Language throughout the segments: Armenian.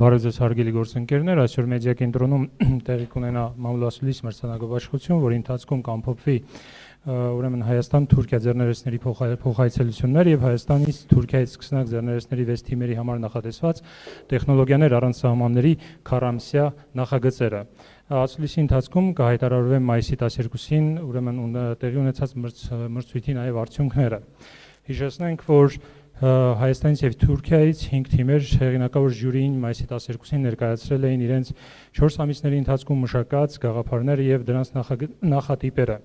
Բարև ձեզ հարգելի գործընկերներ, այսօր մեդիա կենտրոնում տեղի կունենա Մամուլասուլիս մրցանակով աշխատություն, որի ընթացքում կամփոփվի ուրեմն Հայաստան-Թուրքիա ձեռներեցների փոխայցելություններ եւ Հայաստանից Թուրքիայից սկսնակ ձեռներեցների 6 թիմերի համար նախատեսված տեխնոլոգիաներ առանց սահմանների 40-ամսյա նախագծերը։ Ասուլիսի ընթացքում կհայտարարվեն մայիսի 12-ին ուրեմն տեղի ունեցած մրցույթի նաև արդյունքները։ Հիշեցնենք, որ Հայաստանից եւ Թուրքիայից 5 թիմեր հեղինակավոր ժյուրիին մայիսի 12-ին ներկայացրել էին իրենց 4 ամիսների ընթացքում մշակած գաղափարները եւ դրանց նախատիպերը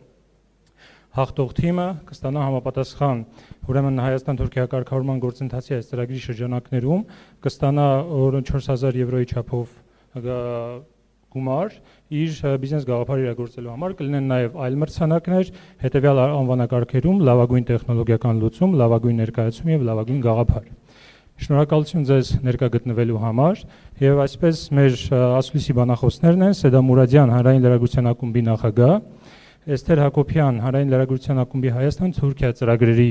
հաղթող թիմը կստանա համապատասխան ուրեմն Հայաստան-Թուրքիա կարգավորման գործընթացի այս ծրագրի շրջանակներում կստանա 4000 եվրոյի չափով գումար իր բիզնես գաղափարը իրագործելու համար կլինեն նաև այլ մրցանակներ հետևյալ անվանակարգերում լավագույն տեխնոլոգիական լուծում, լավագույն ներկայացում եւ լավագույն գաղափար։ Շնորհակալություն ձեզ ներկա գտնվելու համար եւ այսպես մեր ասուլիսի բանախոսներն են Սեդա Մուրադյան հանրային լրագրության ակումբի նախագահ, Էստեր Հակոբյան, Հանրային լրագրության ակումբի Հայաստան-Թուրքիա ծրագրերի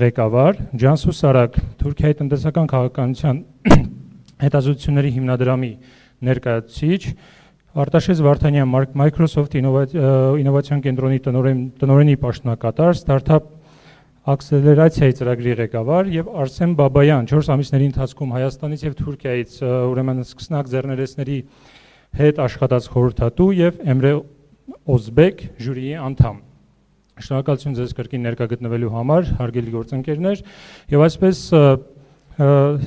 ղեկավար, Ջանսու Սարակ, Թուրքիայի տնտեսական քաղաքականության հետազոտությունների հիմնադրամի ներկայացուցիչ, Արտաշես Վարդանյան, Microsoft ինովացիոն կենտրոնի տնօրեն տնօրենի պաշտոնակատար, ստարտափ ակսելերացիայի ծրագրի ղեկավար եւ Արսեն Բաբայան 4 ամիսների ընթացքում Հայաստանից եւ Թուրքիայից ուրեմն սկսնակ ձեռներեցների հետ աշխատած խորհրդատու եւ Էմրե Օզբեկ ժյուրիի անդամ։ Շնորհակալություն ձեզ կրկին ներկա գտնվելու համար, հարգելի գործընկերներ, եւ այսպես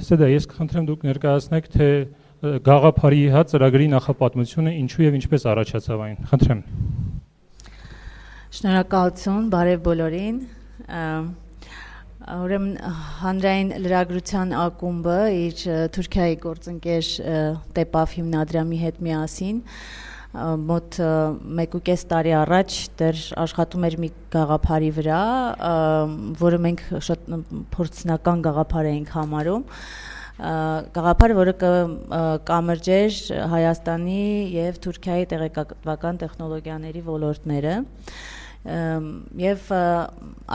սեդա ես կխնդրեմ դուք ներկայացնեք թե գաղափարի հա ծրագրի նախապատմությունը ինչու եւ ինչպես առաջացավ այն։ Խնդրեմ։ Շնորհակալություն, բարև բոլորին։ Ուրեմն հանրային լրագրության ակումբը իր Թուրքիայի գործընկեր ՏԵՊԱՎ հիմնադրամի հետ միասին մոտ 1.5 տարի առաջ դեռ աշխատում էր մի գաղափարի վրա, որը մենք շատ փորձնական գաղափար էինք համարում գաղափար, որը կամրջեր Հայաստանի եւ Թուրքիայի տեղեկատվական տեխնոլոգիաների ոլորտները եւ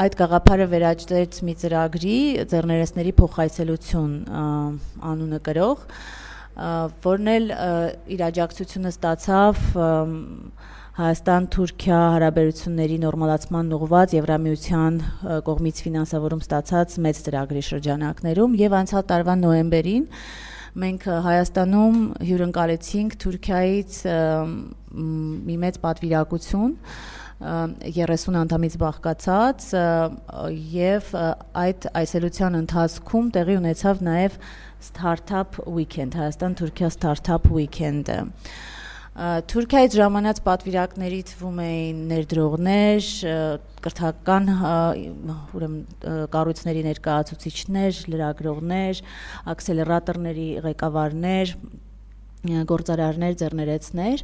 այդ գաղափարը վերաճեց մի ծրագրի ձեռներեցների փոխայցելություն անունը գրող որն էլ իր աջակցությունը ստացավ Հայաստան-Թուրքիա հարաբերությունների նորմալացման ուղղված Եվրամիության կողմից ֆինանսավորում ստացած մեծ ծրագրի շրջանակներում եւ անցյալ տարվա նոեմբերին մենք Հայաստանում հյուրընկալեցինք Թուրքիայից մի մեծ պատվիրակություն 30 անդամից բաղկացած եւ այդ այցելության ընթացքում տեղի ունեցավ նաեւ Startup Weekend, Հայաստան-Թուրքիա Startup Weekend-ը։ Թուրքիայից ժամանած պատվիրակների թվում էին ներդրողներ, կրթական ուրեմն կառույցների ներկայացուցիչներ, լրագրողներ, ակսելերատորների ղեկավարներ, գործարարներ, ձեռներեցներ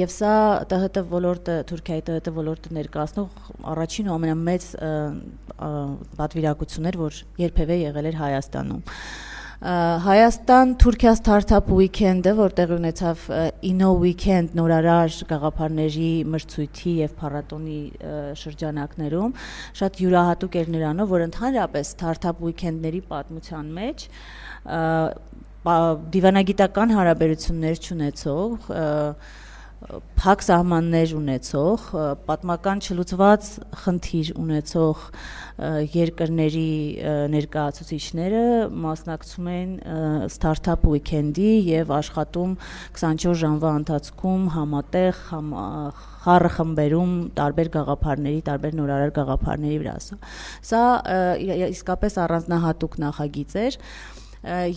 եւ սա ՏՀՏ ոլորտը Թուրքիայի ՏՀՏ ոլորտը ներկայացնող առաջին ու ամենամեծ պատվիրակությունն էր, որ երբևէ եղել էր Հայաստանում։ Հայաստան-Թուրքիա Startup Weekend-ը, որտեղ ունեցավ Inno Weekend նորարար գաղափարների մրցույթի եւ փառատոնի շրջանակներում, շատ յուրահատուկ էր նրանով, որ ընդհանրապես Startup Weekend-ների պատմության մեջ դիվանագիտական հարաբերություններ չունեցող փակ սահմաններ ունեցող, պատմական չլուծված խնդիր ունեցող երկրների ներկայացուցիչները մասնակցում են Startup Weekend-ի եւ աշխատում 24 ժամվա ընթացքում համատեղ համ, խառը խմբերում տարբեր գաղափարների, տարբեր նորարար գաղափարների վրա։ Սա իսկապես առանձնահատուկ նախագիծ էր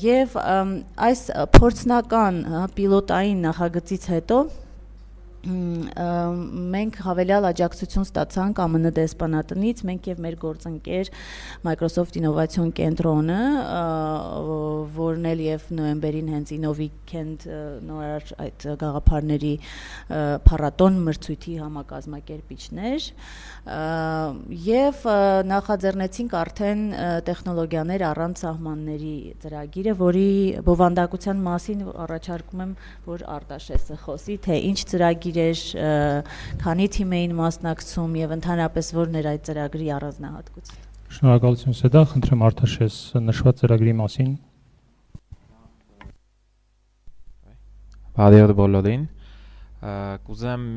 եւ այս փորձնական պիլոտային նախագծից հետո մենք հավելյալ աջակցություն ստացանք ԱՄՆ դեսպանատնից, մենք եւ մեր գործընկեր Microsoft Innovation կենտրոնը, որն էլ եւ նոեմբերին հենց Innovikend նոր այդ գաղափարների փառատոն մրցույթի համակազմակերպիչներ եւ նախաձեռնեցինք արդեն տեխնոլոգիաներ առանց սահմանների ծրագիրը, որի բովանդակության մասին առաջարկում եմ, որ Արտաշեսը խոսի, թե ինչ ծրագիր ծրագիր, քանի թիմ էին մասնակցում եւ ընդհանրապես որն էր այդ ծրագրի առանձնահատկությունը։ Շնորհակալություն Սեդա, խնդրեմ Արտաշես նշված ծրագրի մասին։ Բարի օր բոլորին։ Կուզեմ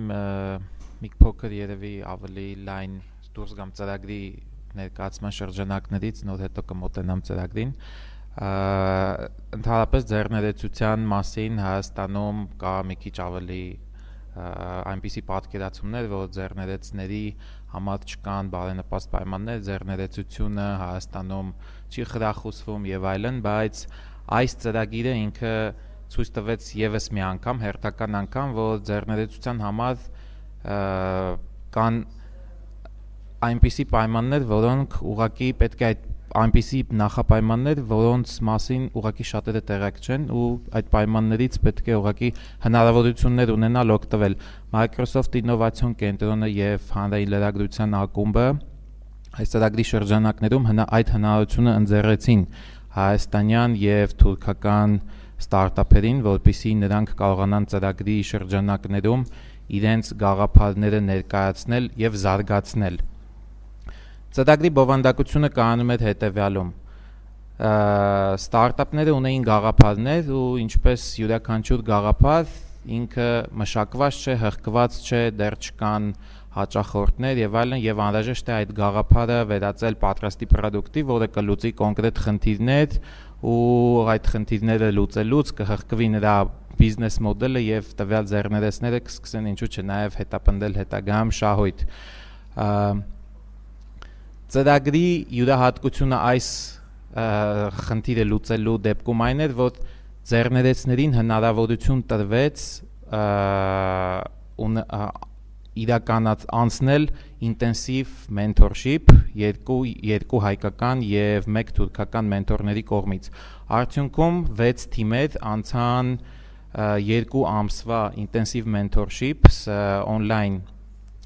մի փոքր երևի ավելի լայն դուրս գամ ծրագրի ներկայացման շրջանակներից, նոր հետո կմոտենամ ծրագրին։ Ընդհանրապես ձեռներեցության մասին Հայաստանում կա մի քիչ ավելի այնպիսի պատկերացումներ, որ ձեռներեցների համար չկան բարենպաստ պայմաններ, ձեռներեցությունը Հայաստանում չի խրախուսվում եւ այլն, բայց այս ծրագիրը ինքը ցույց տվեց եւս մի անգամ, հերթական անգամ, որ ձեռներեցության համար կան այնպիսի պայմաններ, որոնք ուղակի պետք է այդ այնպիսի նախապայմաններ, որոնց մասին ուղակի շատերը տեղյակ չեն ու այդ պայմաններից պետք է ուղակի հնարավորություններ ունենալ օգտվել։ Microsoft Innovation կենտրոնը եւ հանրային լրագրության ակումբը այս ծրագրի շրջանակներում հնա այդ հնարավորությունը ընձեռեցին հայաստանյան եւ թուրքական ստարտափերին, որպիսի նրանք կարողանան ծրագրի շրջանակներում իրենց գաղափարները ներկայացնել եւ զարգացնել։ Ծրագրի բովանդակությունը կայանում էր հետեւյալում ստարտափները ունեին գաղափարներ ու ինչպես յուրաքանչյուր գաղափար ինքը մշակված չէ, հղկված չէ, դեռ չկան հաճախորդներ եւ այլն եւ անհրաժեշտ է այդ գաղափարը վերածել պատրաստի product-ի, որը կլուծի կոնկրետ խնդիրներ ու այդ խնդիրները լուծելուց կհղկվի նրա բիզնես մոդելը եւ տվյալ ձեռներեցները կսկսեն ինչու՞ չէ նաեւ հետապնդել հետագայում շահույթ ծրագրի յուրահատկությունը այս խնդիրը լուծելու դեպքում այն էր որ ձեռներեցներին հնարավորություն տրվեց իրականաց անցնել ինտենսիվ մենթորշիփ երկու երկու հայկական եւ մեկ թուրքական մենթորների կողմից։ Արդյունքում 6 թիմեր անցան երկու ամսվա ինտենսիվ մենթորշիփ on-line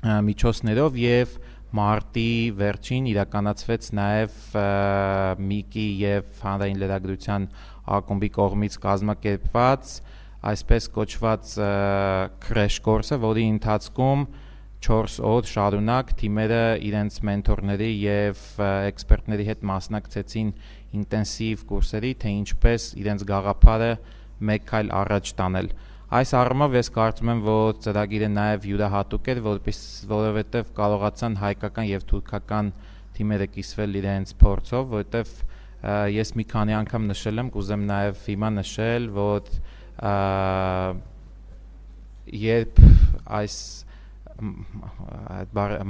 միջոցներով եւ մարտի վերջին իրականացվեց նաև Միկի եւ հանրային լրագրության ակումբի կողմից կազմակերպված այսպես կոչված crash course-ը, որի ընթացքում 4 օր շարունակ թիմերը իրենց մենթորների եւ էքսպերտների հետ մասնակցեցին ինտենսիվ կուրսերի, թե ինչպես իրենց գաղափարը մեկ քայլ առաջ տանել։ Այս առումով ես կարծում եմ, որ ծրագիրը նաև յուրահատուկ էր, որպես որովհետև կարողացան հայկական եւ թուրքական թիմերը կիսվել իրենց փորձով, որովհետև ես մի քանի անգամ նշել եմ, կուզեմ նաև հիմա նշել, որ երբ այս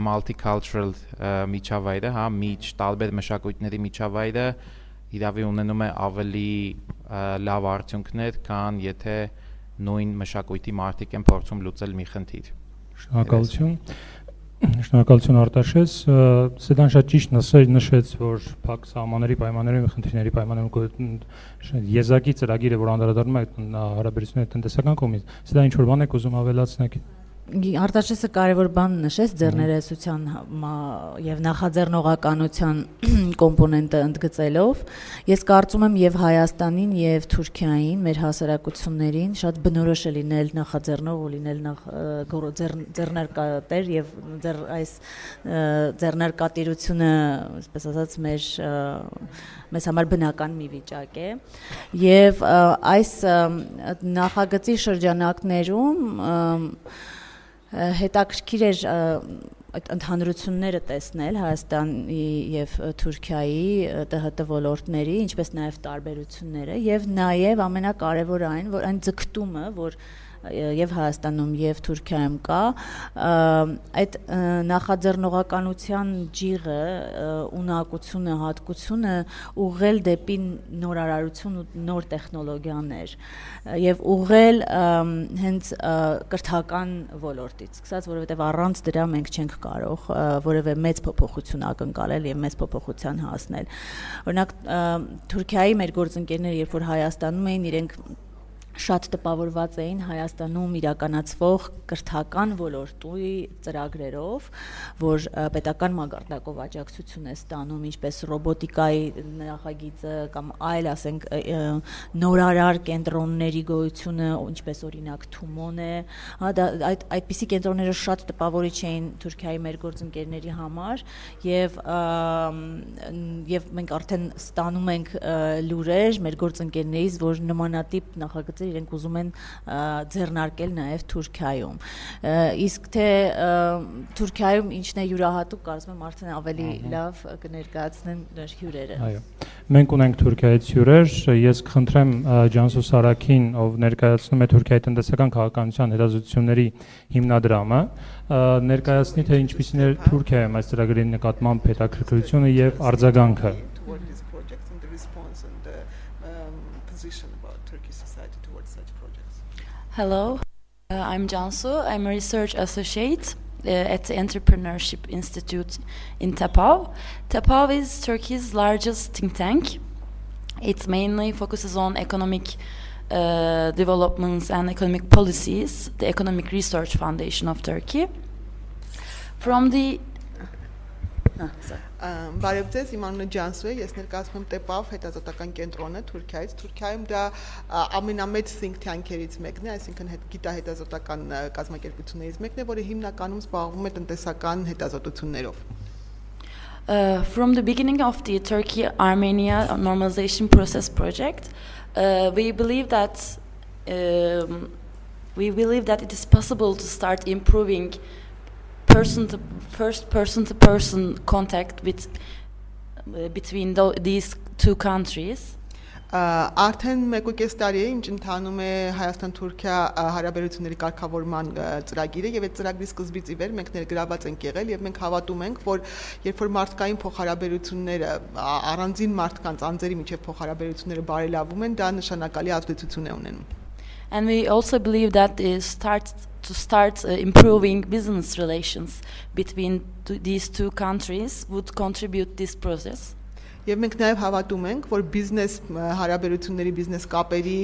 multicultural միջավայրը, հա, միջ տարբեր մշակույթների միջավայրը իրավի ունենում է ավելի լավ արդյունքներ, քան եթե նույն մշակույթի մարդիկ են փորձում լուծել մի խնդիր։ Շնորհակալություն։ Շնորհակալություն Արտաշես։ Սեդան շատ ճիշտ նշեց, որ փակ սահմանների պայմաններում, խնդիրների պայմաններում եզակի ծրագիրը, որ անդրադառնում է հարաբերությունների տնտեսական կողմից, սա ինչ որ բան եք ուզում ավելացնել։ Արտաշեսը կարևոր բան նշեց ձեռներեցության եւ նախաձեռնողականության կոմպոնենտը ընդգծելով ես կարծում եմ եւ Հայաստանին եւ Թուրքիային մեր հասարակություններին շատ բնորոշ է լինել նախաձեռնող ու լինել նախ ձեռներկատեր եւ ձեր այս ձեռներկատիրությունը այսպես ասած մեր մեզ համար բնական մի վիճակ է եւ այս նախագծի շրջանակներում հետաքրքիր էր այդ ընդհանրությունները տեսնել Հայաստանի եւ Թուրքիայի ՏՀՏ ոլորտների, ինչպես նաեւ տարբերությունները եւ նաեւ ամենակարևորը այն, որ այն ձգտումը, որ եւ Հայաստանում եւ Թուրքիայում կա այդ նախաձեռնողականության ջիղը ունակությունը հատկությունը ուղղել դեպի նորարարություն ու նոր տեխնոլոգիաներ եւ ուղղել հենց կրթական ոլորտից սկսած որովհետեւ առանց դրա մենք չենք կարող որևէ մեծ փոփոխություն ակնկալել եւ մեծ փոփոխության հասնել օրինակ Թուրքիայի մեր գործընկերները երբ որ Հայաստանում էին իրենք շատ տպավորված էին Հայաստանում իրականացվող կրթական ոլորտի ծրագրերով, որ պետական մագարտակով աջակցություն է ստանում, ինչպես ռոբոտիկայի նախագիծը կամ այլ, ասենք, նորարար կենտրոնների գոյությունը, ինչպես օրինակ Թումոն է, հա դա այդ այդպիսի կենտրոնները շատ տպավորիչ էին Թուրքիայի մեր գործընկերների համար եւ եւ մենք արդեն ստանում ենք լուրեր մեր գործընկերներից, որ նմանատիպ նախագծեր գործեր իրենք ուզում են ձեռնարկել նաև Թուրքիայում։ Իսկ թե Թուրքիայում ինչն է յուրահատուկ, կարծում եմ արդեն ավելի լավ կներկայացնեն նոր հյուրերը։ Այո։ Մենք ունենք Թուրքիայից հյուրեր, ես կխնդրեմ Ջանսու Սարաքին, ով ներկայացնում է Թուրքիայի տնտեսական քաղաքականության հետազոտությունների հիմնադրամը, ներկայացնի թե ինչպիսին է Թուրքիայում այս ծրագրի նկատմամբ հետաքրքրությունը եւ արձագանքը։ Hello, uh, I'm Jansu. I'm a research associate uh, at the Entrepreneurship Institute in Tapau. Tapau is Turkey's largest think tank. It mainly focuses on economic uh, developments and economic policies, the Economic Research Foundation of Turkey. From the Բարև ձեզ, իմ անունը Ջանսու է, ես ներկայացնում եմ ՏԵՊԱՎ հետազոտական կենտրոնը Թուրքիայից։ Թուրքիայում դա ամենամեծ think tank-երից մեկն է, այսինքն հետ գիտահետազոտական կազմակերպություններից մեկն է, որը հիմնականում զբաղվում է տնտեսական հետազոտություններով։ Uh, from the beginning of the Turkey-Armenia normalization process project, uh, we believe that um, we believe that it is possible to start improving person to first person to person contact with uh, between these two countries? Արդեն 1.5 տարի է ինչ ընթանում է Հայաստան-Թուրքիա հարաբերությունների կարգավորման ծրագիրը եւ այդ ծրագրի սկզբից ի վեր մենք ներգրաված ենք եղել եւ մենք հավատում ենք որ երբ որ մարդկային փոխհարաբերությունները առանձին մարդկանց անձերի միջև փոխհարաբերությունները բարելավում են դա նշանակալի ազդեցություն է ունենում and we also believe that it starts to start uh, improving business relations between these two countries would contribute this process. Եվ մենք նաև հավատում ենք, որ բիզնես հարաբերությունների, բիզնես կապերի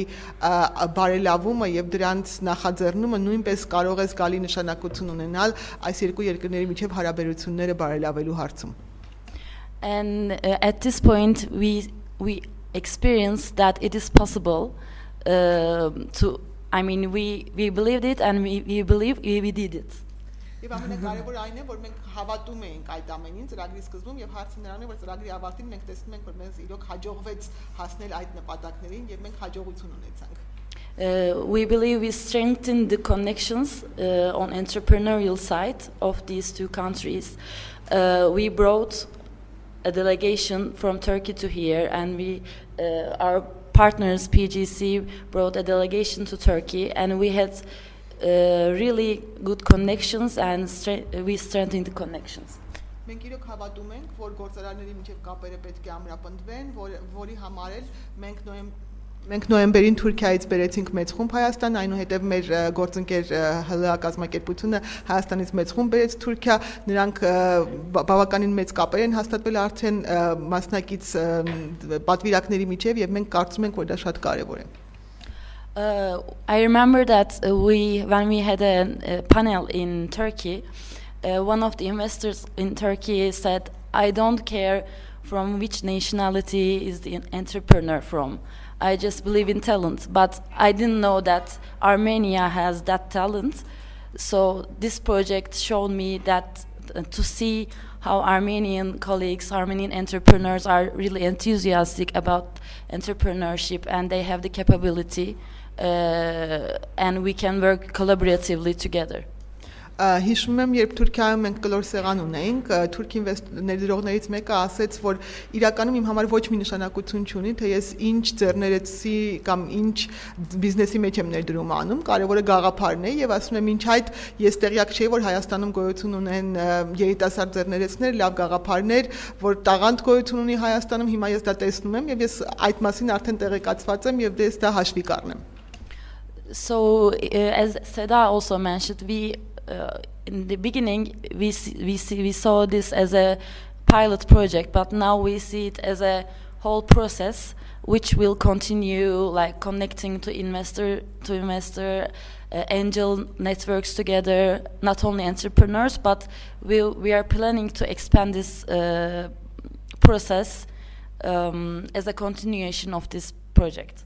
բարելավումը եւ դրանց նախաձեռնումը նույնպես կարող է զգալի նշանակություն ունենալ այս երկու երկրների միջև հարաբերությունները բարելավելու հարցում։ And uh, at this point we we experience that it is possible uh, to I mean we we believed it and we we believe we, we did it. Եվ ամենակարևորը այն է, որ մենք հավատում ենք այդ ամենին ծրագրի սկզբում եւ հարցը նրան է, որ ծրագրի ավարտին մենք տեսնում ենք, որ մեզ իրոք հաջողվեց հասնել այդ նպատակներին եւ մենք հաջողություն ունեցանք։ Uh, we believe we strengthened the connections uh, on entrepreneurial side of these two countries. Uh, we brought a delegation from Turkey to here, and we uh, our Partners PGC brought a delegation to Turkey, and we had uh, really good connections and stre we strengthened the connections. Մենք իրոք հավատում ենք, որ գործարանների միջև կապերը պետք է ամրապնդվեն, որ, որի համար էլ մենք նոյեմ Մենք նոյեմբերին Թուրքիայից բերեցինք մեծ խումբ Հայաստան, այնուհետև մեր գործընկեր ՀԼԱ կազմակերպությունը Հայաստանից մեծ խումբ բերեց Թուրքիա, նրանք բավականին մեծ կապեր են հաստատվել արդեն մասնակից պատվիրակների միջև եւ մենք կարծում ենք, որ դա շատ կարեւոր է։ Uh, I remember that we, when we had a, a panel in Turkey, uh, one of the investors in Turkey said, "I don't care from which nationality is the entrepreneur from. I just believe in talent. But I didn't know that Armenia has that talent. So this project showed me that uh, to see how Armenian colleagues, Armenian entrepreneurs are really enthusiastic about entrepreneurship and they have the capability uh, and we can work collaboratively together. Հիշում եմ, երբ Թուրքիայում մենք կլոր սեղան ունեինք, թուրք ներդրողներից մեկը ասեց, որ իրականում իմ համար ոչ մի նշանակություն չունի, թե ես ինչ ձեռներեցի կամ ինչ բիզնեսի մեջ եմ ներդրում անում, կարևորը գաղափարն է եւ ասում եմ, ինչ այդ ես տեղյակ չէի, որ Հայաստանում գոյություն ունեն երիտասարդ ձեռներեցներ, լավ գաղափարներ, որ տաղանդ գոյություն ունի Հայաստանում, հիմա ես դա տեսնում եմ եւ ես այդ մասին արդեն տեղեկացված եմ եւ դες դա հաշվի կառնեմ So, uh, as Seda also mentioned, we in the beginning we see, we see, we saw this as a pilot project, but now we see it as a whole process which will continue like connecting to investor to investor uh, angel networks together not only entrepreneurs but we we are planning to expand this uh, process um, as a continuation of this project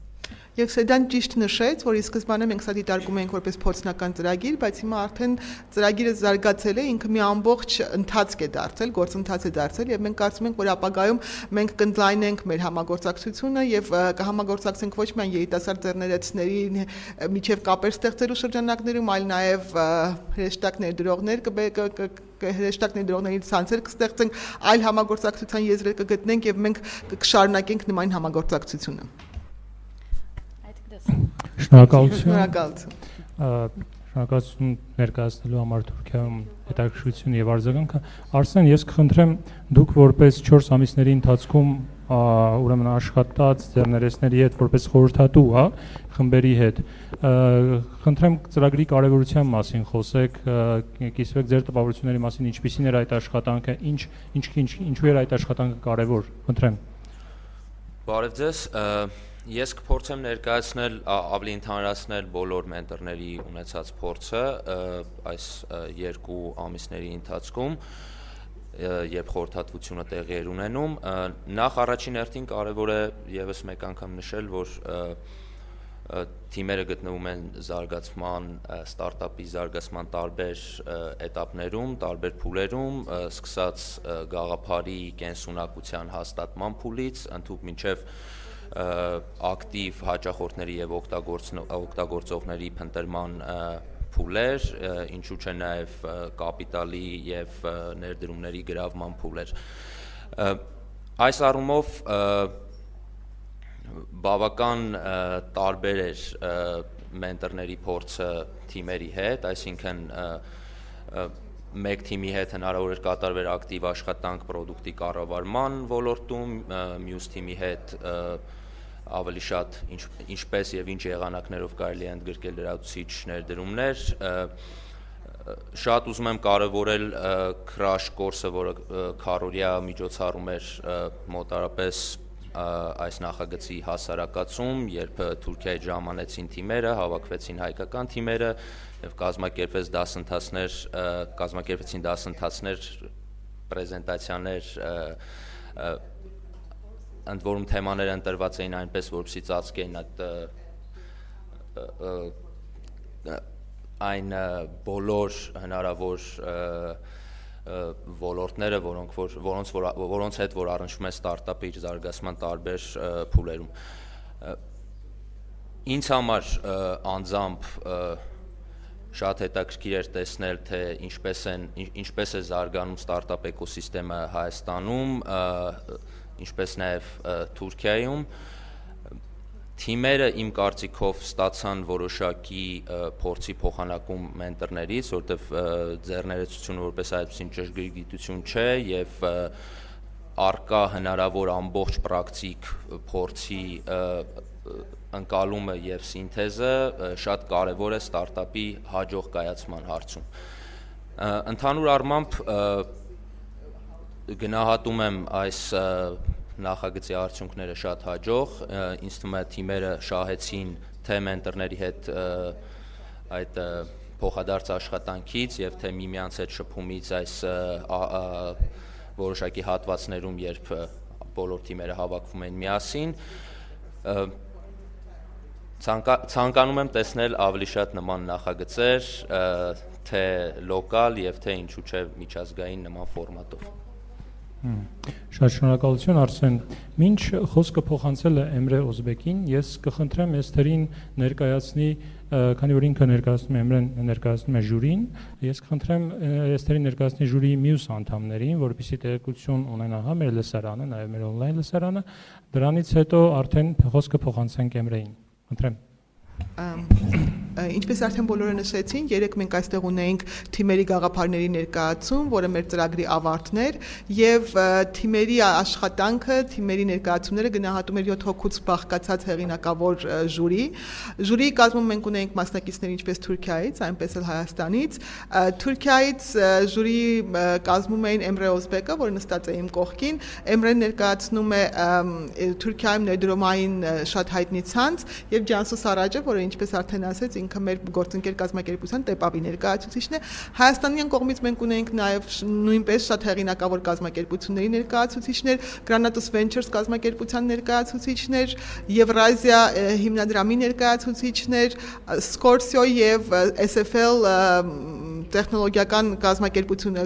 Եվ Սեդան ճիշտ նշեց, որ ի սկզբանե մենք սա դիտարկում էինք որպես փորձնական ծրագիր, բայց հիմա արդեն ծրագիրը զարգացել է, ինքը մի ամբողջ ընթացք է դարձել, գործընթաց է դարձել եւ մենք կարծում ենք, որ ապագայում մենք կընդլայնենք մեր համագործակցությունը եւ կհամագործակցենք ոչ միայն երիտասարդ ձեռներեցների միջև կապեր ստեղծելու շրջանակներում, այլ նաեւ հեշտակ ներդրողներ հեշտակ ներդրողների ցանցեր կստեղծենք, այլ համագործակցության եզրեր կգտնենք եւ մենք կշարունակենք նման համագործակցությունը։ Շնորհակալություն։ Շնորհակալություն։ Շնորհակալություն ներկայացնելու համար Թուրքիայում հետաքրքրություն եւ արձագանքը։ Արսեն, ես կխնդրեմ դուք որպես 4 ամիսների ընթացքում ուրեմն աշխատած ձեռներեցների հետ որպես խորհրդատու, հա, խմբերի հետ։ Խնդրեմ ծրագրի կարևորության մասին խոսեք, կիսվեք ձեր տպավորությունների մասին, ինչպիսին էր այդ աշխատանքը, ինչ ինչ ինչ ինչու էր այդ աշխատանքը կարևոր։ Խնդրեմ։ Բարև ձեզ, Ես կփորձեմ ներկայացնել ավելի ընդհանրացնել բոլոր մենտորների ունեցած փորձը այս երկու ամիսների ընթացքում երբ խորհրդատվությունը տեղի էր ունենում նախ առաջին հերթին կարևոր է եւս մեկ անգամ նշել որ թիմերը գտնվում են զարգացման ստարտափի զարգացման տարբեր этаպներում, տարբեր փուլերում, սկսած գաղափարի կենսունակության հաստատման փուլից, ընդհանուր մինչև ակտիվ հաճախորդների եւ օգտագործողների փնտրման փուլեր, ինչու՞ չէ նաև կապիտալի եւ ներդրումների գրավման փուլեր։ Այս առումով բավական տարբեր էր մենտորների փորձը թիմերի հետ, այսինքն մեկ թիմի հետ հնարավոր էր կատարվել ակտիվ աշխատանք ապրանքի կառավարման ոլորտում, մյուս թիմի հետ ավելի շատ ինչ, ինչպես եւ ինչ եղանակներով կարելի է ընդգրկել լրացուցիչ ներդրումներ շատ ուզում եմ կարևորել crash course-ը, որը Քարորիա միջոցառում էր մոտարապես այս նախագծի հասարակացում, երբ Թուրքիայի ժամանեցին թիմերը, հավաքվեցին հայկական թիմերը եւ կազմակերպվեց դասընթացներ, կազմակերպվեցին դասընթացներ, պրեզենտացիաներ ընդ որում թեմաները ընտրված էին այնպես, որպեսզի ծածկեին այդ այն բոլոր հնարավոր ոլորտները, որոնք որ որոնց որ որոնց հետ որ առնչվում է ստարտափը իր զարգացման տարբեր փուլերում։ Ինձ համար անձամբ շատ հետաքրքիր էր տեսնել, թե ինչպես են ինչպես է զարգանում ստարտափ էկոսիստեմը Հայաստանում, ինչպես նաև Թուրքիայում թիմերը իմ կարծիքով ստացան որոշակի փորձի փոխանակում մենտորներից, որովհետև ձեռներեցությունը որպես այդպեսին ճշգրիտ գիտություն չէ եւ արկա հնարավոր ամբողջ պրակտիկ փորձի ընկալումը եւ սինթեզը շատ կարեւոր է ստարտափի հաջող կայացման հարցում։ Ընդհանուր առմամբ գնահատում եմ այս նախագծի արդյունքները շատ հաջող, ինձ թվում է թիմերը շահեցին թե մենտորների հետ այդ փոխադարձ աշխատանքից եւ թե միմյանց հետ շփումից այս որոշակի հատվածներում, երբ բոլոր թիմերը հավաքվում են միասին, ցանկանում եմ տեսնել ավելի շատ նման նախագծեր, թե լոկալ եւ թե ինչու՞ չէ միջազգային նման ֆորմատով։ Շատ շնորհակալություն Արսեն։ Մինչ խոսքը փոխանցել է Էմրե Օզբեկին, ես կխնդրեմ Էսթերին ներկայացնի, քանի որ ինքը ներկայացնում է Էմրեն ներկայացնում է ժյուրին, ես կխնդրեմ Էսթերին ներկայացնի ժյուրիի մյուս անդամներին, որովհետեւ տեղեկություն ունենա հա մեր լսարանը, նաև մեր on-line լսարանը, դրանից հետո արդեն խոսքը փոխանցենք Էմրեին։ Խնդրեմ ինչպես արդեն բոլորը նշեցին, երեք մենք այստեղ ունեինք թիմերի գաղափարների ներկայացում, որը մեր ծրագրի ավարտն էր, եւ թիմերի աշխատանքը, թիմերի ներկայացումները գնահատում էր 7 հոգուց բաղկացած հեղինակավոր ժյուրի։ Ժյուրիի կազմում մենք ունեինք մասնակիցներ ինչպես Թուրքիայից, այնպես էլ Հայաստանից։ Թուրքիայից ժյուրի կազմում էին Էմրե Օզբեկը, որը նստած է իմ կողքին։ Էմրեն ներկայացնում է Թուրքիայում ներդրումային շատ հայտնի ցանց եւ Ջանսու Սարաջը, որը ինչպես արդեն ասեց, ինքը մեր գործընկեր կազմակերպության ՏԵՊԱՎ-ի ներկայացուցիչն է։ Հայաստանյան կողմից մենք ունենք նաև նույնպես շատ հեղինակավոր կազմակերպությունների ներկայացուցիչներ, Granatus Ventures կազմակերպության ներկայացուցիչներ, Եվրազիա հիմնադրամի ներկայացուցիչներ, Scorsio եւ SFL տեխնոլոգիական կազմակերպություն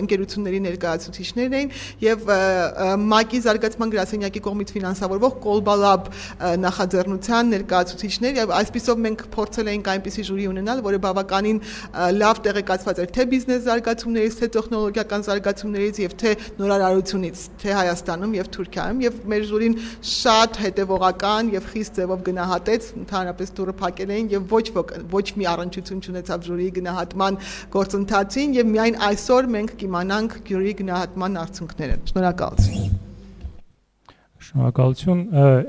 ընկերությունների ներկայացուցիչներ էին եւ ՄԱԿ-ի զարգացման գրասենյակի կողմից ֆինանսավորվող Colbalab նախաձեռնության ներկայացուցիչներ եւ այսպիսով մենք փորձել էինք այնպիսի ժյուրի ունենալ, որը բավականին լավ տեղեկացված էր թե բիզնես զարգացումներից, թե տեխնոլոգիական զարգացումներից եւ թե նորարարությունից, թե Հայաստանում եւ Թուրքիայում եւ մեր ժյուրին շատ հետեւողական եւ խիստ ձևով գնահատեց, ընդհանրապես դուրը փակել էին եւ ոչ ոչ մի առնչություն չունեցավ ժյուրիի գնահատման գործընթացին եւ միայն այսօր մենք կիմանանք ժյուրիի գնահատման արդյունքները։ Շնորհակալություն։ Շնորհակալություն։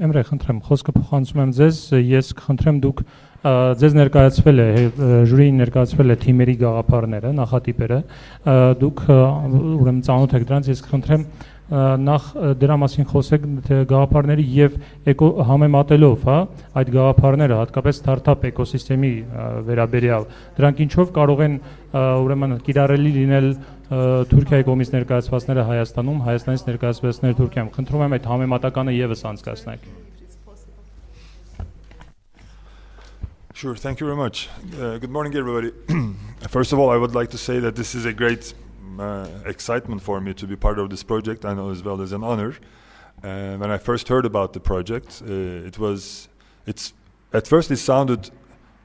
Էմրե, խնդրեմ, խոսքը փոխանցում եմ ձեզ։ Ես կխնդրեմ դուք ձեզ ներկայացվել է ժյուրիին ներկայացվել է թիմերի գաղափարները, նախատիպերը։ Դուք ուրեմն ծանոթ եք դրանց, ես կխնդրեմ նախ դրա մասին խոսեք թե գաղափարների եւ էկո համեմատելով, հա, այդ գաղափարները հատկապես ստարտափ էկոսիստեմի վերաբերյալ, դրանք ինչով կարող են ուրեմն կիրառելի լինել Թուրքիայի կողմից ներկայացվածները Հայաստանում, Հայաստանից ներկայացվածները Թուրքիայում։ Խնդրում եմ այդ համեմատականը եւս անցկացնեք։ Sure, thank you very much. Uh, good morning, everybody. First of all, I would like to say that this is a great uh, excitement for me to be part of this project, I know as well as an honor. Uh, when I first heard about the project, uh, it was, it's, at first it sounded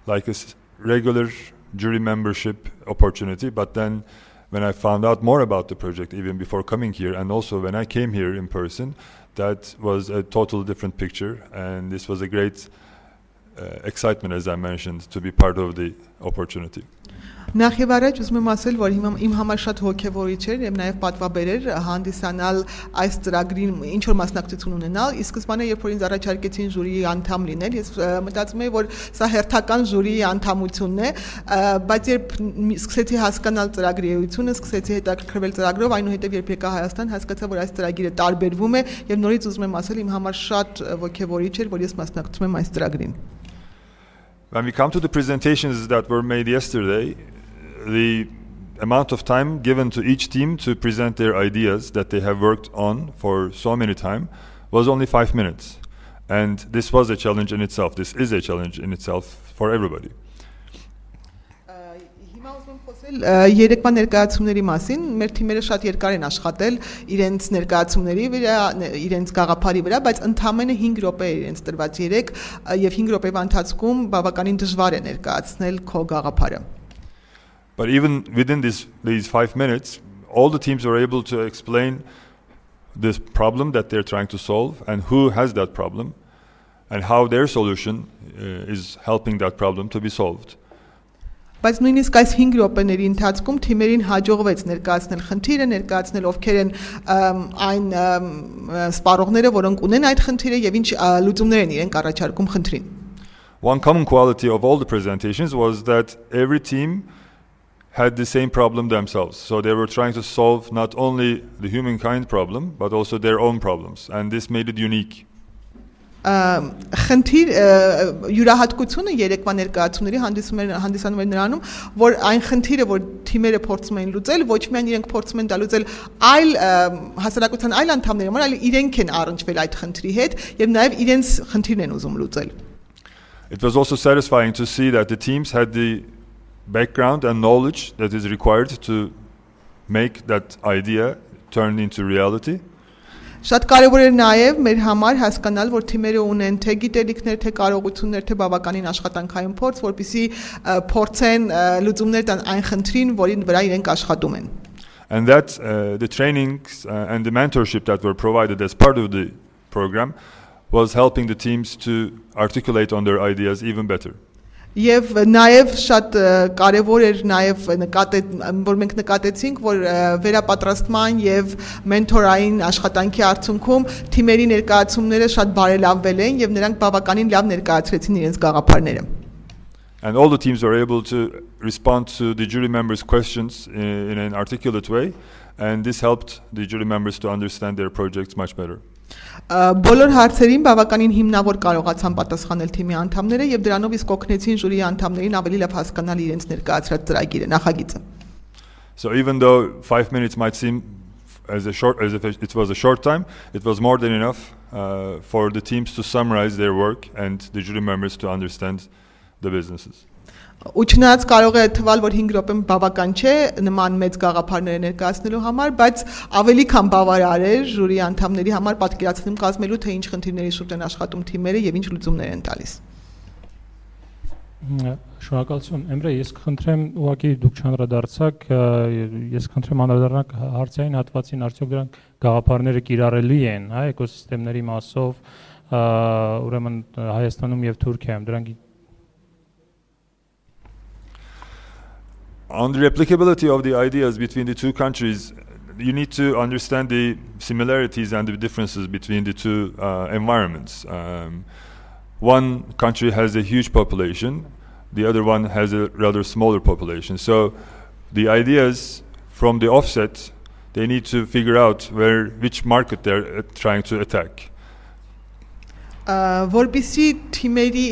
like a regular jury membership opportunity, but then when I found out more about the project, even before coming here, and also when I came here in person, that was a total different picture, and this was a great uh, excitement, as I mentioned, to be part of the opportunity. Նախ եւ առաջ ուզում եմ ասել, որ հիմա իմ համար շատ ողջևորիչ էր եւ նաեւ պատվաբերեր հանդիսանալ այս ծրագրին ինչ որ մասնակցություն ունենալ։ Իսկ սկզբանե երբ որ ինձ առաջարկեցին ժյուրիի անդամ լինել, ես մտածում էի, որ սա հերթական ժյուրիի անդամությունն է, բայց երբ սկսեցի հասկանալ ծրագրի էությունը, սկսեցի հետաքրքրվել ծրագրով, այնուհետեւ երբ եկա Հայաստան, հասկացա, որ այս ծրագիրը տարբերվում է եւ նորից ուզում եմ ասել, իմ համար շատ ողջևորիչ էր, որ ես մասնակցում եմ այս ծրագրին։ When we come to the presentations that were made yesterday, the amount of time given to each team to present their ideas that they have worked on for so many time was only five minutes. And this was a challenge in itself. This is a challenge in itself for everybody. Խոսել երեկվա ներկայացումների մասին։ Մեր թիմերը շատ երկար են աշխատել իրենց ներկայացումների վրա, իրենց գաղափարի վրա, բայց ընդամենը 5 րոպե է իրենց տրված 3 եւ 5 րոպեվա ընթացքում բավականին դժվար է ներկայացնել քո գաղափարը։ But even within this, these five minutes, all the teams were able to explain this problem that they're trying to solve and who has that problem and how their solution uh, is helping that problem to be solved. Բայց նույնիսկ այս 5 րոպեների ընթացքում թիմերին հաջողվեց ներկայացնել խնդիրը, ներկայացնել ովքեր են այն սպառողները, որոնք ունեն այդ խնդիրը եւ ինչ լուծումներ են իրենք առաջարկում խնդրին։ One common quality of all the presentations was that every team had the same problem themselves. So they were trying to solve not only the humankind problem, but also their own problems. And this made it unique. խնդիր յուրահատկությունը երեկվա ներկայացումների հանդիսում էր հանդիսանում էր նրանում, որ այն խնդիրը, որ թիմերը փորձում էին լուծել, ոչ միայն իրենք փորձում են դա լուծել այլ հասարակության այլ անդամների համար, այլ իրենք են առնչվել այդ խնդրի հետ եւ նաեւ իրենց խնդիրն են ուզում լուծել։ It was also satisfying to see that the teams had the background and knowledge that is required to make that idea turn into reality. Շատ կարևոր էր նաև մեր համար հասկանալ, որ թիմերը ունեն թե գիտելիքներ, թե կարողություններ, թե բավականին աշխատանքային փորձ, որպիսի փորձեն լուծումներ տան այն խնդրին, որին վրա իրենք աշխատում են։ And that uh, the trainings uh, and the mentorship that were provided as part of the program was helping the teams to articulate on their ideas even better. Եվ նաև շատ կարևոր էր նաև նկատել, որ մենք նկատեցինք, որ վերապատրաստման եւ մենթորային աշխատանքի արդյունքում թիմերի ներկայացումները շատ բարելավվել են եւ նրանք բավականին լավ ներկայացրեցին իրենց գաղափարները։ And all the teams were able to respond to the jury members' questions in, in an articulate way, and this helped the jury members to understand their projects much better. Բոլոր հարցերին բավականին հիմնավոր կարողացան պատասխանել թիմի անդամները եւ դրանով իսկ օգնեցին ժյուրիի անդամներին ավելի լավ հասկանալ իրենց ներկայացրած ծրագիրը, նախագիծը։ So even though 5 minutes might seem as a short as if it was a short time, it was more than enough uh, for the teams to summarize their work and the jury members to understand the businesses. Ու չնայած կարող է թվալ, որ 5 րոպեն բավական չէ նման մեծ գաղափարները ներկայացնելու համար, բայց ավելի քան բավարար է ժյուրի անդամների համար պատկերացնում կազմելու, թե ինչ խնդիրների շուրջ են աշխատում թիմերը եւ ինչ լուծումներ են տալիս։ Շնորհակալություն։ Էմրե, ես կխնդրեմ ուղղակի դուք չանդրադարձաք, ես կխնդրեմ անդրադառնաք հարցային հատվածին, արդյոք դրանք գաղափարները կիրառելի են, հա, էկոսիստեմների մասով, ուրեմն Հայաստանում եւ Թուրքիայում դրանք on the replicability of the ideas between the two countries, you need to understand the similarities and the differences between the two uh, environments. Um, one country has a huge population, the other one has a rather smaller population. So the ideas from the offset, they need to figure out where which market they're uh, trying to attack. Որբիսի թիմերի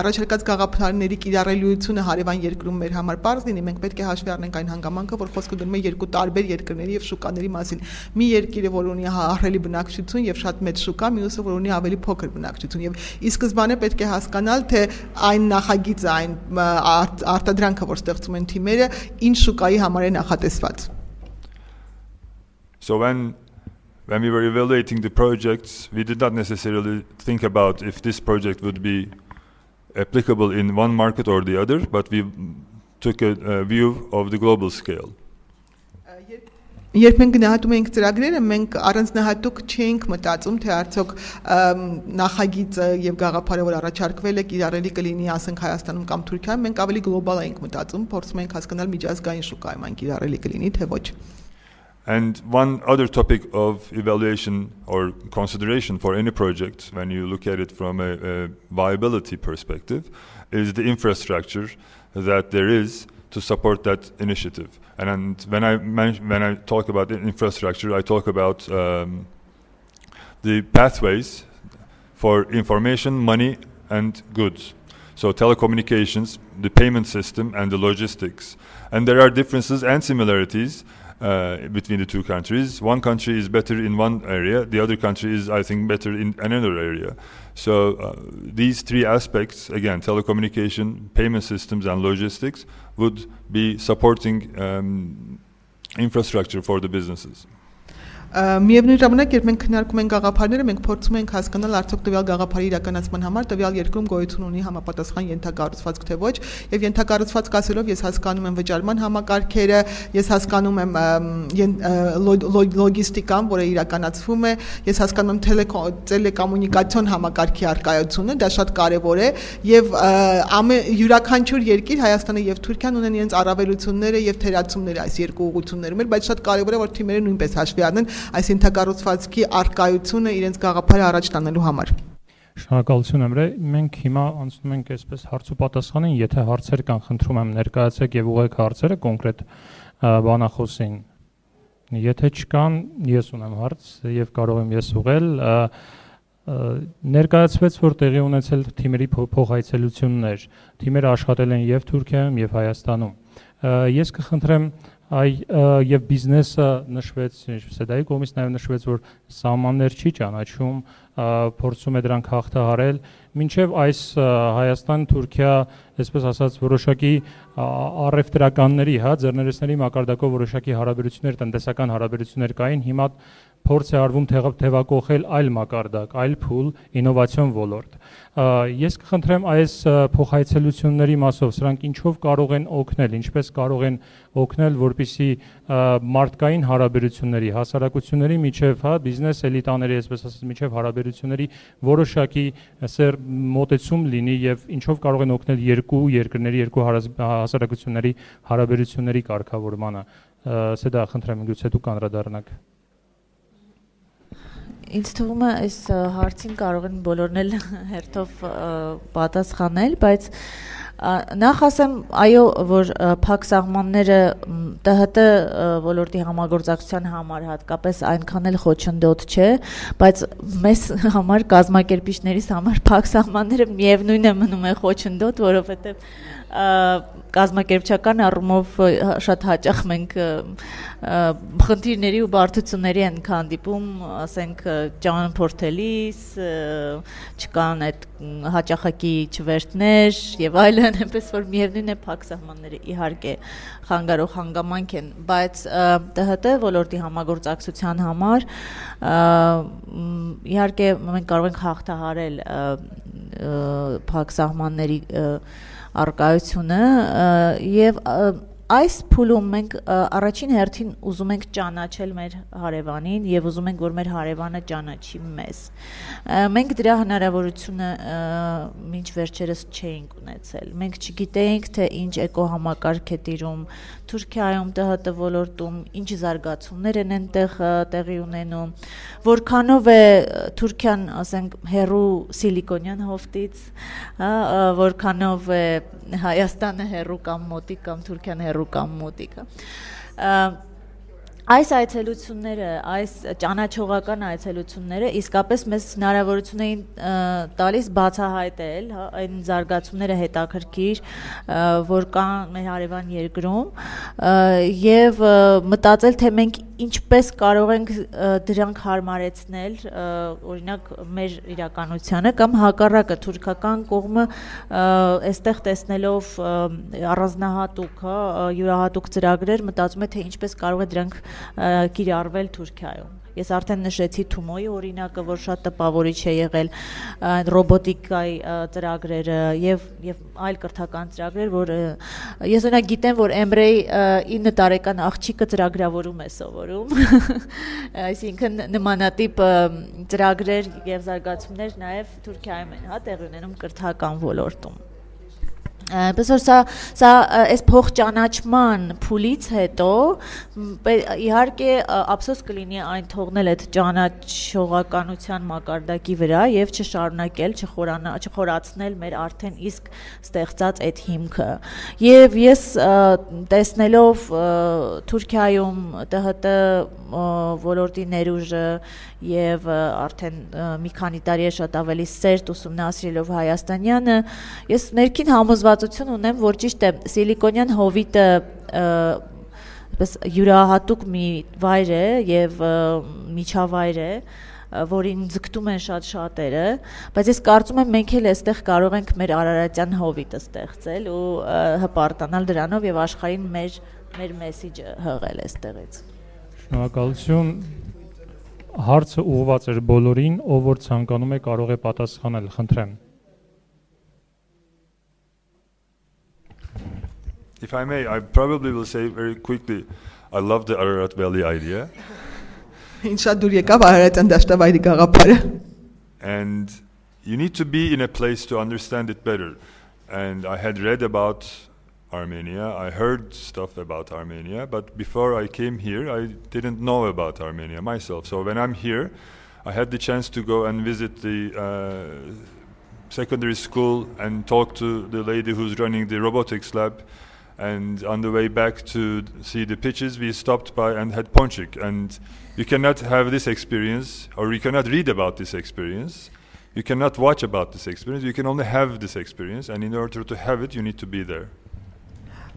առաջարկած գաղափարների կիրառելիությունը հարևան երկրում մեր համար པարզ լինի, մենք պետք է հաշվի առնենք այն հանգամանքը, որ խոսքը գնում է երկու տարբեր երկրների եւ շուկաների մասին։ Մի երկիրը, որ ունի ահռելի բնակչություն եւ շատ մեծ շուկա, մյուսը, որ ունի ավելի փոքր բնակչություն եւ ի սկզբանե պետք է հասկանալ, թե այն նախագիծը, այն արտադրանքը, որ ստեղծում են թիմերը, ինչ շուկայի համար է նախատեսված։ So when when we were evaluating the projects, we did not necessarily think about if this project would be applicable in one market or the other, but we took a, a view of the global scale. Երբ մենք գնահատում էինք ծրագրերը, մենք առանձնահատուկ չէինք մտածում, թե արդյոք նախագիծը եւ գաղափարը, որ առաջարկվել է, կիրառելի կլինի, ասենք Հայաստանում կամ Թուրքիայում, մենք ավելի գլոբալ էինք մտածում, փորձում էինք հասկանալ միջազգային շուկայում այն կիրառելի կլինի, թե ոչ։ And one other topic of evaluation or consideration for any project, when you look at it from a, a viability perspective, is the infrastructure that there is to support that initiative. And, and when I when I talk about infrastructure, I talk about um, the pathways for information, money, and goods. So telecommunications, the payment system, and the logistics. And there are differences and similarities uh, between the two countries. One country is better in one area, the other country is, I think, better in another area. So uh, these three aspects, again, telecommunication, payment systems, and logistics, would be supporting um, infrastructure for the businesses. Միևնույն ժամանակ, երբ մենք քննարկում ենք գաղափարները, մենք փորձում ենք հասկանալ արդյոք տվյալ գաղափարի իրականացման համար տվյալ երկրում գոյություն ունի համապատասխան ենթակառուցվածք թե ոչ, եւ ենթակառուցվածք ասելով ես հասկանում եմ վճարման համակարգերը, ես հասկանում եմ լոգիստիկան, որը իրականացվում է, ես հասկանում եմ տելեկոմունիկացիոն համակարգի արկայությունը, դա շատ կարեւոր է եւ ամեն յուրաքանչյուր երկիր Հայաստանը եւ Թուրքիան ունեն իրենց առավելությունները եւ թերացումները այս երկու ուղություններում, բայց շատ կարեւոր է որ թիմերը նույնպես հաշվի առնեն այս ինտեգրացվածքի արկայությունը իրենց գաղափարը առաջ տանելու համար։ Շնորհակալություն Էմրե։ Մենք հիմա անցնում ենք այսպես հարց ու պատասխանին, եթե հարցեր կան, խնդրում եմ ներկայացեք եւ ուղղեք հարցերը կոնկրետ բանախոսին։ Եթե չկան, ես ունեմ հարց եւ կարող եմ ես ուղղել ներկայացվեց որ տեղի ունեցել թիմերի փոխայցելություններ թիմերը աշխատել են եւ Թուրքիայում եւ Հայաստանում ես կխնդրեմ այ եւ բիզնեսը նշվեց ինչպես է դա կողմից նաեւ նշվեց որ սահմաններ չի ճանաչում փորձում է դրանք հաղթահարել մինչեւ այս Հայաստան Թուրքիա այսպես ասած որոշակի առևտրականների հա ձեռներեցների մակարդակով որոշակի հարաբերություններ տնտեսական հարաբերություններ կային հիմա փորձ է արվում թևակողել այլ մակարդակ, այլ փուլ, ինովացիոն ոլորտ։ Ես կխնդրեմ այս փոխայցելությունների մասով սրանք ինչով կարող են օգնել, ինչպես կարող են օգնել, որպիսի մարդկային հարաբերությունների, հասարակությունների միջև, հա, բիզնես էլիտաների, այսպես ասած, միջև հարաբերությունների որոշակի սեր մոտեցում լինի եւ ինչով կարող են օգնել երկու երկրների, երկու հասարակությունների հարաբերությունների կարգավորմանը։ Սա խնդրեմ, գուցե դուք անդրադառնաք ինձ թվում է այս հարցին կարող են բոլորն էլ հերթով պատասխանել, բայց Նախ ասեմ, այո, որ փակ սահմանները ՏՀՏ ոլորտի համագործակցության համար հատկապես այնքան էլ խոչընդոտ չէ, բայց մեզ համար կազմակերպիչներից համար փակ սահմանները միևնույն է մնում է խոչընդոտ, որովհետև կազմակերպչական առումով շատ հաճախ մենք խնդիրների ու բարդությունների են հանդիպում, ասենք ճանապարհորդելիս, չկան այդ հաճախակի չվերթներ եւ այլն, այնպես որ միևնույն է փակ սահմանները իհարկե խանգարող հանգամանք են, բայց ՏՀՏ ոլորտի համագործակցության համար իհարկե մենք կարող ենք հաղթահարել փակ սահմանների արկայությունը եւ այս փուլում մենք առաջին հերթին ուզում ենք ճանաչել մեր հարևանին եւ ուզում ենք որ մեր հարևանը ճանաչի մեզ։ Մենք դրա հնարավորությունը ոչ վերջերս չէինք ունեցել։ Մենք չգիտեինք թե ինչ էկոհամակարգ է տիրում Թուրքիայում, ՏՀՏ ոլորտում, ինչ զարգացումներ են այնտեղ տեղի ունենում, որքանով է Թուրքիան, ասենք, հերու սիլիկոնյան հովտից, հա, որքանով է Հայաստանը հերու կամ մոտիկ կամ Թուրքիան հերու կամ մոտիկ, հա Այս այցելությունները, այս ճանաչողական այցելությունները իսկապես մեզ հնարավորություն էին տալիս բացահայտել հա, այն զարգացումները հետաքրքիր, որ կան մեր հարևան երկրում եւ մտածել թե մենք ինչպես կարող ենք դրանք հարմարեցնել օրինակ մեր իրականությանը կամ հակառակը թուրքական կողմը այստեղ տեսնելով առանձնահատուկ, հա, յուրահատուկ ծրագրեր մտածում է թե ինչպես կարող է դրանք կիրառվել Թուրքիայում։ Ես արդեն նշեցի Թումոյի օրինակը, որ շատ տպավորիչ է եղել ռոբոտիկայի ծրագրերը եւ եւ այլ կրթական ծրագրեր, որ ես օրինակ գիտեմ, որ Emre-ի 9 տարեկան աղջիկը ծրագրավորում է սովորում։ Այսինքն նմանատիպ ծրագրեր եւ զարգացումներ նաեւ Թուրքիայում են, հա, տեղի ունենում կրթական ոլորտում։ Պես որ սա սա այս փոխճանաչման փուլից հետո իհարկե ափսոս կլինի այն թողնել այդ ճանաչողականության մակարդակի վրա եւ չշարունակել, չխորանա, չխորացնել մեր արդեն իսկ ստեղծած այդ հիմքը։ Եվ ես տեսնելով Թուրքիայում ՏՀՏ ոլորտի ներուժը եւ արդեն մի քանի տարի է շատ ավելի սերտ ուսումնասիրելով Հայաստանյանը, ես ներքին համոզվածություն ունեմ, որ ճիշտ է սիլիկոնյան հովիտը պես յուրահատուկ մի վայր է եւ միջավայր է որին ձգտում են շատ շատերը, բայց ես կարծում եմ մենք էլ այստեղ կարող ենք մեր Արարատյան հովիտը ստեղծել ու հպարտանալ դրանով եւ աշխարհին մեր մեր մեսիջը հղել այստեղից։ Շնորհակալություն հարցը ուղղված էր բոլորին, ով որ ցանկանում է կարող է պատասխանել, խնդրեմ։ If I may, I probably will say very quickly, I love the Ararat Valley idea. and you need to be in a place to understand it better. And I had read about Armenia, I heard stuff about Armenia, but before I came here, I didn't know about Armenia myself. So when I'm here, I had the chance to go and visit the uh, secondary school and talk to the lady who's running the robotics lab and on the way back to see the pitches, we stopped by and had ponchik. And you cannot have this experience, or you cannot read about this experience. You cannot watch about this experience. You can only have this experience. And in order to have it, you need to be there.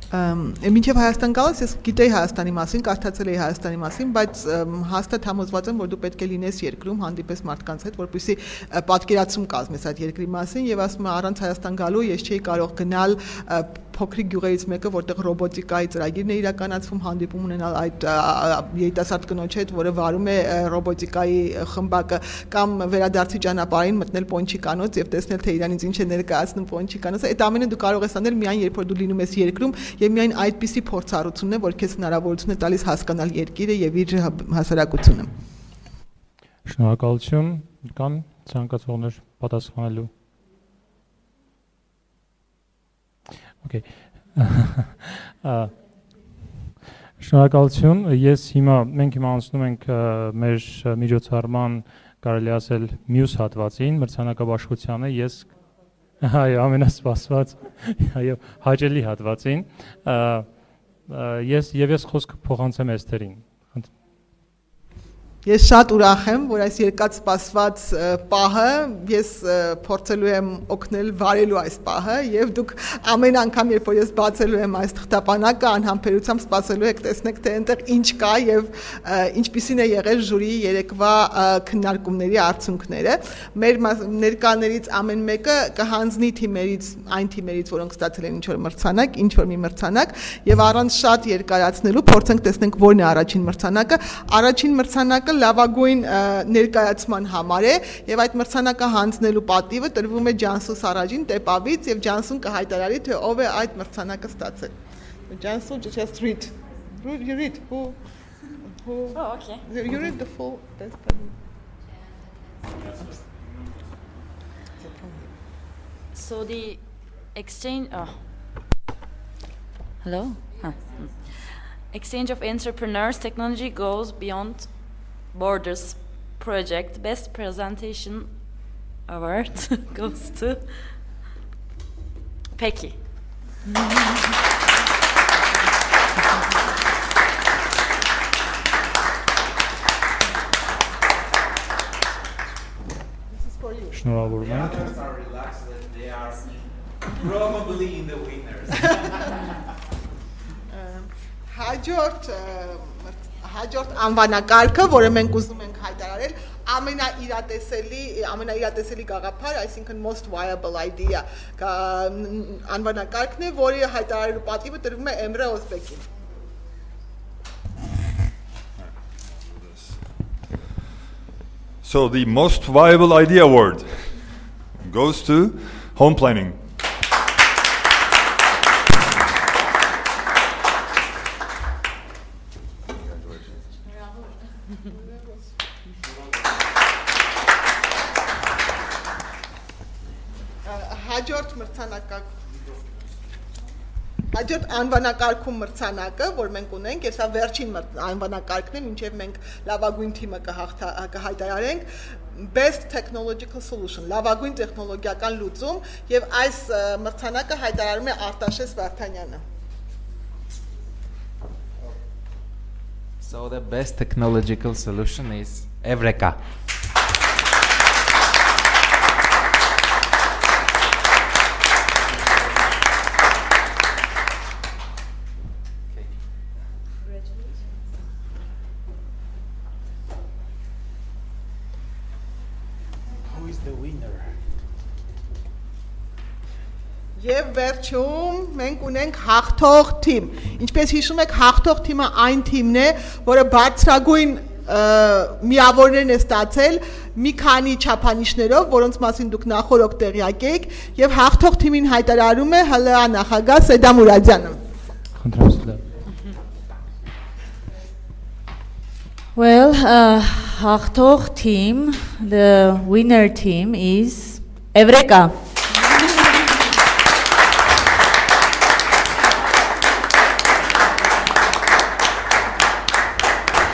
Մինչև Հայաստան գալս ես գիտեի Հայաստանի մասին, կարդացել էի Հայաստանի մասին, բայց հաստատ համոզված եմ, որ դու պետք է լինես երկրում, հանդիպես մարդկանց հետ, որպեսզի պատկերացում կազմես այդ երկրի մասին եւ ասում եմ առանց Հայաստան գալու ես չէի կարող գնալ փոքրիկ գյուղերից մեկը, որտեղ ռոբոտիկայի ծրագիրն է իրականացվում, հանդիպում ունենալ այդ երիտասարդ կնոջ հետ, որը վարում է ռոբոտիկայի խմբակը կամ վերադարձի ճանապարհին մտնել Պոնչիկանոց եւ տեսնել թե իրանից ինչ է ներկայացնում Պոնչիկանոցը։ Այդ ամենը դու կարող ես անել միայն երբ որ դու լինում ես երկրում եւ միայն այդպիսի փորձառությունն է, որ քեզ հնարավորություն է տալիս հասկանալ երկիրը եւ իր հասարակությունը։ Շնորհակալություն կան ցանկացողներ պատասխանելու Okay։ Շնորհակալություն։ Ես հիմա մենք հիմա անցնում ենք մեր միջոցառման կարելի ասել մյուս հատվածին, մրցանակաբաշխությանը։ Ես Այո, ամենասպասված, այո, հաճելի հատվածին։ Ես եւ ես խոսք փոխանցեմ Էստերին։ Ես շատ ուրախ եմ, որ այս երկած սպասված պահը ես փորձելու եմ օգնել վարելու այս պահը եւ դուք ամեն անգամ երբ որ ես բացելու եմ այս թղթապանակը անհամբերությամբ սպասելու եք տեսնեք թե այնտեղ ինչ կա եւ ինչպիսին է եղել ժյուրիի երեկվա քննարկումների արդյունքները։ Մեր ներկաներից ամեն մեկը կհանձնի թիմերից այն թիմերից, որոնք ստացել են ինչ որ մրցանակ, ինչ որ մի մրցանակ եւ առանց շատ երկարացնելու փորձենք տեսնենք որն է առաջին մրցանակը։ Առաջին մրցանակը լավագույն ներկայացման համար է եւ այդ մրցանակը հանձնելու պատիվը տրվում է Ջանսու Սարաջին Տեպավից եւ Ջանսուն կհայտարարի թե ով է այդ մրցանակը ստացել։ Ջանսու just read. You read who who Oh, okay. You read the full test. So the exchange. Oh. Hello. Huh. Exchange of entrepreneurs technology goes beyond borders. Project best presentation award goes to Peki. Շնորհավորում ենք։ are relaxed that they are probably in the winners. Հաջորդ հաջորդ անվանակարգը, որը մենք ուզում ենք հայտարարել, ամենաիրատեսելի ամենաիրատեսելի գաղափար, այսինքն most viable idea, անվանակարգն է, որի հայտարարելու պատիվը տրվում է Էմրե Օզբեկին։ So the most viable idea award goes to home planning. Հաջորդ մրցանակակ Հաջորդ անվանակարգում մրցանակը, որ մենք ունենք, հեսա վերջին անվանակարգն է, մինչև մենք լավագույն թիմը կհայտարարենք, best technological solution, լավագույն տեխնոլոգիական լուծում եւ այս մրցանակը հայտարարում է Արտաշես Վարդանյանը։ So the best technological solution is Evreka. Վերջում մենք ունենք հաղթող թիմ։ Ինչպես հիշում եք, հաղթող թիմը այն թիմն է, որը բարձրագույն միավորներն է ստացել մի քանի չափանիշներով, որոնց մասին դուք նախորդ տեղյակ եք, եւ հաղթող թիմին հայտարարում է ՀԼԱ նախագահ Սեդամ Ուրադյանը։ Խնդրեմ Սիլա։ Well, uh, հաղթող team, the winner team is Evreka.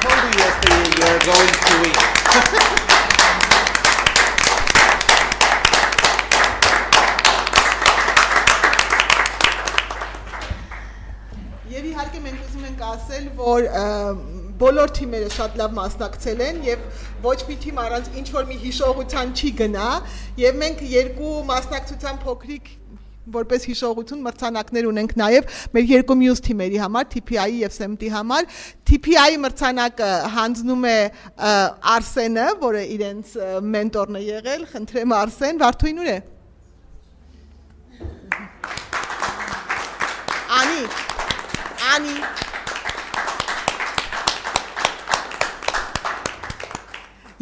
Told you yesterday you are going to win. Եվ իհարկե մենք ուզում ենք ասել, որ բոլոր թիմերը շատ լավ մասնակցել են եւ ոչ մի թիմ առանց ինչ որ մի հիշողության չի գնա եւ մենք երկու մասնակցության փոքրիկ որպես հիշողություն մրցանակներ ունենք նաև մեր երկու մյուս թիմերի համար, TPI-ի եւ SEMT-ի համար։ TPI-ի մրցանակը հանձնում է Արսենը, որը իրենց մենտորն է եղել։ Խնդրեմ Արսեն, Վարդուին ուր է։ Անի, Անի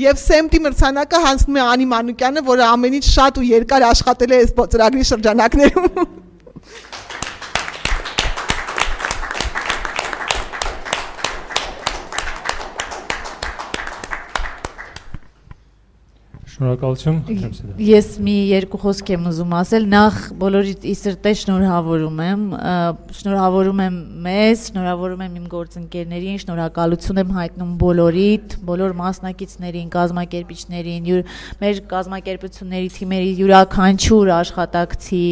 Եվ Սեմտի մրցանակը հանձնում է Անի Մանուկյանը, որը ամենից շատ ու երկար աշխատել է այս ծրագրի շրջանակներում։ Շնորհակալություն։ Ես մի երկու խոսք եմ ուզում ասել։ Նախ բոլորիդ ի սրտե շնորհավորում եմ, շնորհավորում եմ մեզ, շնորհավորում եմ իմ գործընկերներին, շնորհակալություն եմ հայտնում բոլորիդ, բոլոր մասնակիցներին, կազմակերպիչներին, մեր կազմակերպությունների թիմերի յուրաքանչյուր աշխատակցի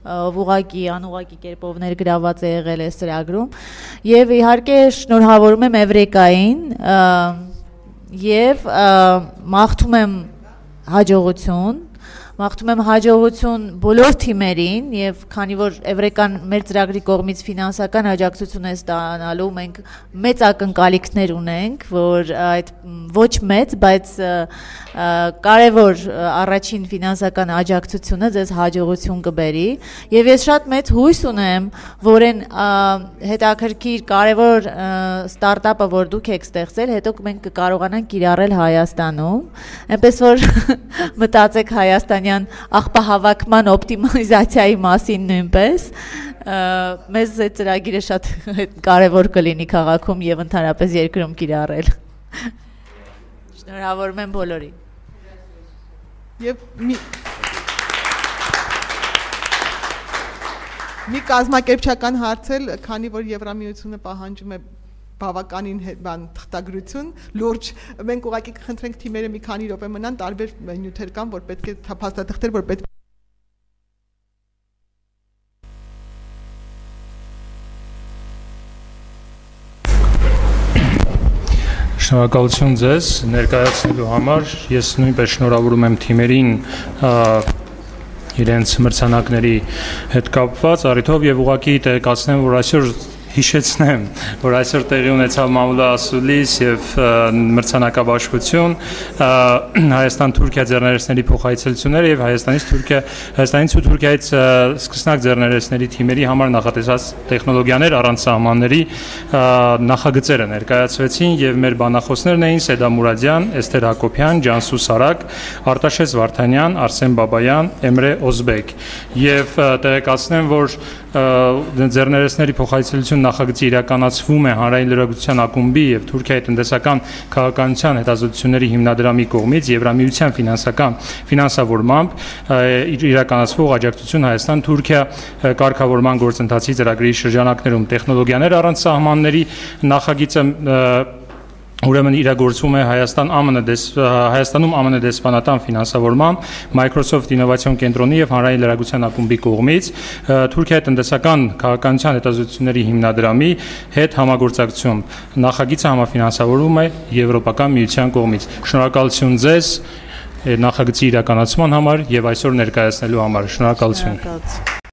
ուղակի անուղակի կերպով ներգրաված է եղել է ծրագրում եւ իհարկե շնորհավորում եմ Էվրեկային եւ մաղթում եմ հաջողություն Մաղթում եմ հաջողություն բոլոր թիմերին եւ քանի որ Էվրեկան մեր ծրագրի կողմից ֆինանսական աջակցություն է ստանալու, մենք մեծ ակնկալիքներ ունենք, որ այդ ոչ մեծ, բայց կարևոր առաջին ֆինանսական աջակցությունը ձեզ հաջողություն կբերի եւ ես շատ մեծ հույս ունեմ, որ այն հետաքրքիր կարևոր ստարտափը, որ դուք եք ստեղծել, հետո մենք կկարողանանք կիրառել Հայաստանում, այնպես որ մտածեք Հայաստանի Ալբանյան աղբահավաքման օպտիմիզացիայի մասին նույնպես մեզ այդ ծրագիրը շատ կարևոր կլինի քաղաքում եւ ընդհանրապես երկրում կիրառել։ Շնորհավորում եմ բոլորին։ Եվ մի մի կազմակերպչական հարցել, քանի որ Եվրամիությունը պահանջում է բավականին բան թղթագրություն լուրջ մենք ուղղակի կխնդրենք թիմերը մի քանի րոպե մնան տարբեր նյութեր կան որ պետք է փաստաթղթեր որ պետք Շնորհակալություն ձեզ ներկայացնելու համար։ Ես նույնպես շնորհավորում եմ թիմերին իրենց մրցանակների հետ կապված առիթով եւ ուղղակի տեղեկացնեմ, որ այսօր հիշեցնեմ, որ այսօր տեղի ունեցավ մամուլը ասուլիս եւ մրցանակաբաշխություն Հայաստան-Թուրքիա ձեռներեցների փոխայցելությունները եւ Հայաստանից Թուրքիա Հայաստանից ու Թուրքիայից սկսնակ ձեռներեցների թիմերի համար նախատեսած տեխնոլոգիաներ առանց սահմանների նախագծերը ներկայացվեցին եւ մեր բանախոսներն էին Սեդա Մուրադյան, Էստեր Հակոբյան, Ջանսու Սարակ, Արտաշես Վարդանյան, Արսեն Բաբայան, Էմրե Օզբեկ եւ տեղեկացնեմ, որ ձեռներեցների փոխայցելություն նախագծի իրականացվում է հանրային լրագրության ակումբի եւ Թուրքիայի տնտեսական քաղաքականության հետազոտությունների հիմնադրամի կողմից Եվրամիության ֆինանսական ֆինանսավորմամբ իրականացվող աջակցություն Հայաստան-Թուրքիա կարգավորման գործընթացի ծրագրի շրջանակներում տեխնոլոգիաներ առանց սահմանների նախագիծը Ուրեմն իրագործվում է Հայաստան ԱՄՆ դես Հայաստանում ԱՄՆ դեսպանատան ֆինանսավորմամբ Microsoft ինովացիոն կենտրոնի եւ հանրային լրագրության ակումբի կողմից Թուրքիայի տնտեսական քաղաքականության հետազոտությունների հիմնադրամի հետ համագործակցություն նախագիծը համաֆինանսավորվում է Եվրոպական միության կողմից։ Շնորհակալություն ձեզ նախագծի իրականացման համար եւ այսօր ներկայացնելու համար։ Շնորհակալություն։